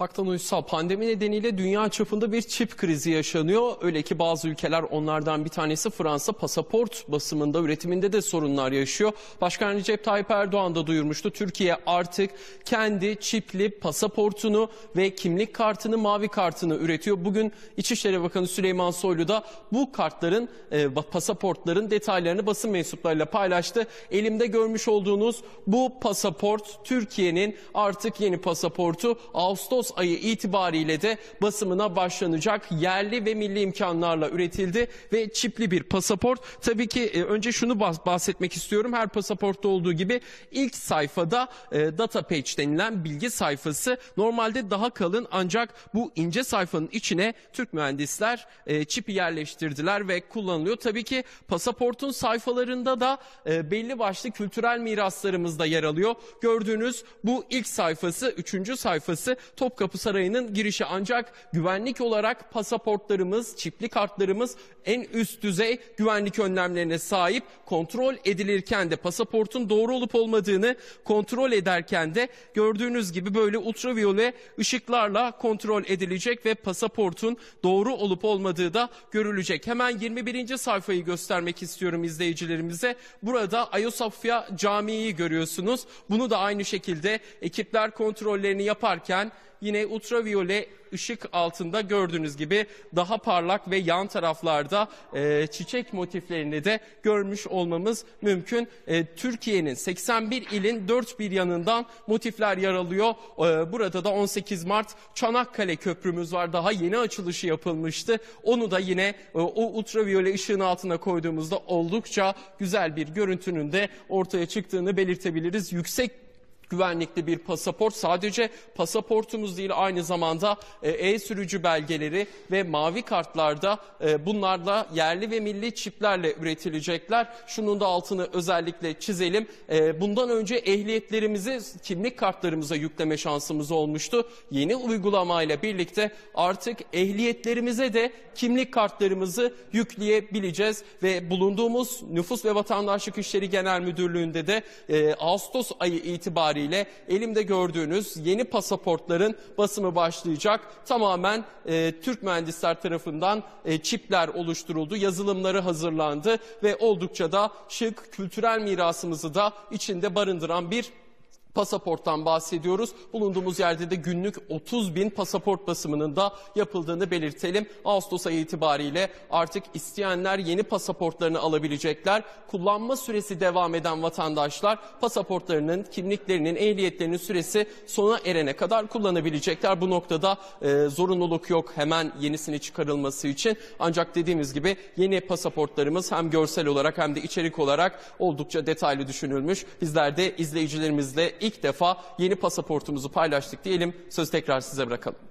Haktan Uysal, pandemi nedeniyle dünya çapında bir çip krizi yaşanıyor. Öyle ki bazı ülkeler onlardan bir tanesi Fransa pasaport basımında, üretiminde de sorunlar yaşıyor. Başkan Recep Tayyip Erdoğan da duyurmuştu. Türkiye artık kendi çipli pasaportunu ve kimlik kartını, mavi kartını üretiyor. Bugün İçişleri Bakanı Süleyman Soylu da bu kartların, e, pasaportların detaylarını basın mensuplarıyla paylaştı. Elimde görmüş olduğunuz bu pasaport Türkiye'nin artık yeni pasaportu Ağustos ayı itibariyle de basımına başlanacak. Yerli ve milli imkanlarla üretildi ve çipli bir pasaport. Tabii ki e, önce şunu bahsetmek istiyorum. Her pasaportta olduğu gibi ilk sayfada e, data page denilen bilgi sayfası normalde daha kalın ancak bu ince sayfanın içine Türk mühendisler e, çipi yerleştirdiler ve kullanılıyor. Tabii ki pasaportun sayfalarında da belli başlı kültürel miraslarımız da yer alıyor. Gördüğünüz bu ilk sayfası, üçüncü sayfası Topkapı Sarayı'nın girişi ancak güvenlik olarak pasaportlarımız, çipli kartlarımız en üst düzey güvenlik önlemlerine sahip. Kontrol edilirken de pasaportun doğru olup olmadığını kontrol ederken de gördüğünüz gibi böyle ultraviyole ışıklarla kontrol edilecek ve pasaportun doğru olup olmadığı da görülecek. Hemen 21. sayfayı göstermek istiyorum izleyicilerimize. Burada Ayasofya Camii'yi görüyorsunuz. Bunu da aynı şekilde ekipler kontrollerini yaparken yine ultraviyole ışık altında gördüğünüz gibi daha parlak ve yan taraflarda e, çiçek motiflerini de görmüş olmamız mümkün. E, Türkiye'nin 81 ilin dört bir yanından motifler yer alıyor. E, burada da 18 Mart Çanakkale Köprümüz var. Daha yeni açılışı yapılmıştı. Onu da yine e, o ultraviyole ışığın altına koyduğumuzda oldukça güzel bir görüntünün de ortaya çıktığını belirtebiliriz. Yüksek güvenlikli bir pasaport. Sadece pasaportumuz değil aynı zamanda e, e-sürücü belgeleri ve mavi kartlarda e, bunlarla yerli ve milli çiplerle üretilecekler. Şunun da altını özellikle çizelim. E, bundan önce ehliyetlerimizi kimlik kartlarımıza yükleme şansımız olmuştu. Yeni uygulamayla birlikte artık ehliyetlerimize de kimlik kartlarımızı yükleyebileceğiz ve bulunduğumuz Nüfus ve Vatandaşlık İşleri Genel Müdürlüğü'nde de Ağustos ayı itibariyle itibariyle elimde gördüğünüz yeni pasaportların basımı başlayacak. Tamamen e, Türk mühendisler tarafından e, çipler oluşturuldu, yazılımları hazırlandı ve oldukça da şık kültürel mirasımızı da içinde barındıran bir pasaporttan bahsediyoruz. Bulunduğumuz yerde de günlük 30 bin pasaport basımının da yapıldığını belirtelim. Ağustos ayı itibariyle artık isteyenler yeni pasaportlarını alabilecekler. Kullanma süresi devam eden vatandaşlar pasaportlarının, kimliklerinin, ehliyetlerinin süresi sona erene kadar kullanabilecekler. Bu noktada e, zorunluluk yok hemen yenisini çıkarılması için. Ancak dediğimiz gibi yeni pasaportlarımız hem görsel olarak hem de içerik olarak oldukça detaylı düşünülmüş. Bizler de izleyicilerimizle ilk defa yeni pasaportumuzu paylaştık diyelim. Söz tekrar size bırakalım.